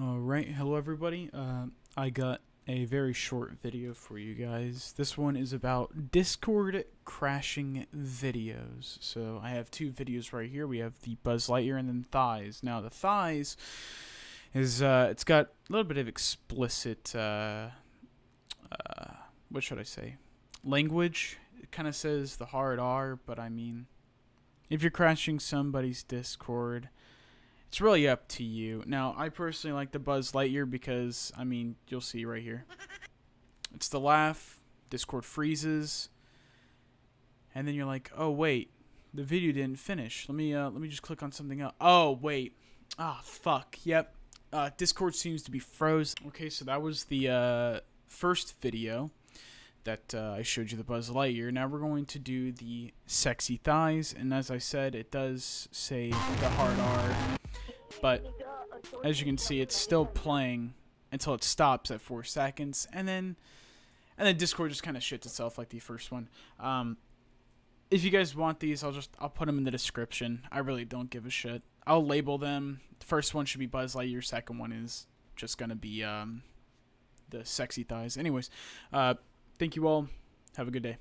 Alright, hello everybody. Uh, I got a very short video for you guys. This one is about Discord crashing videos. So I have two videos right here. We have the Buzz Lightyear and then thighs. Now the thighs is uh, it's got a little bit of explicit uh, uh, what should I say language. It kind of says the hard R, but I mean if you're crashing somebody's Discord it's really up to you. Now, I personally like the Buzz Lightyear because, I mean, you'll see right here. It's the laugh, Discord freezes, and then you're like, oh wait, the video didn't finish. Let me uh, let me just click on something else. Oh wait, ah fuck, yep. Uh, Discord seems to be froze. Okay, so that was the uh, first video that uh, I showed you the Buzz Lightyear. Now we're going to do the sexy thighs, and as I said, it does say the hard R but as you can see, it's still playing until it stops at four seconds, and then and then Discord just kind of shits itself like the first one. Um, if you guys want these, I'll just I'll put them in the description. I really don't give a shit. I'll label them. The first one should be Buzz Lightyear. Second one is just gonna be um, the sexy thighs. Anyways, uh, thank you all. Have a good day.